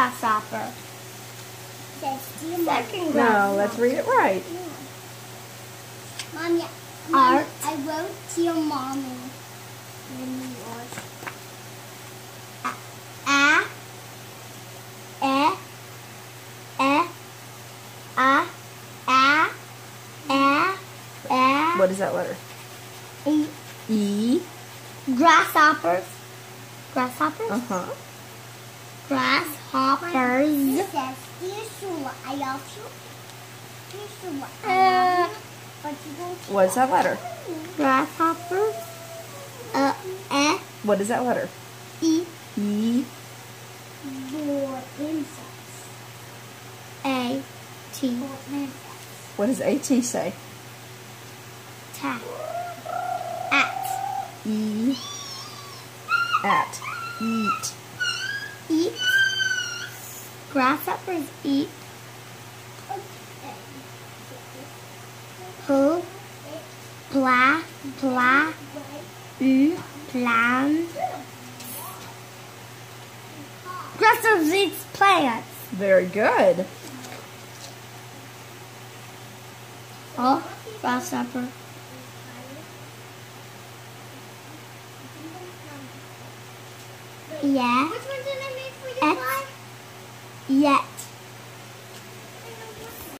grasshopper. Second No, let's read it right. Mommy, Art. I wrote to your mommy. When you A. E. E. A. A. A. A. What is that letter? E. E. Grasshoppers. Grasshoppers? Uh-huh. Grasshoppers. It says, dear I love you. Dear I Uh, love you. But you don't What's that letter? Grasshoppers. Uh, E. What is that letter? E. E. your insects. A. T. What does AT say? Ta. At. E. At. Eat. Grasshoppers eat. Who? Blah. Blah. Mm. Plan. Grasshoppers eat plants. Very good. Oh, grasshopper. Yeah. Which yet.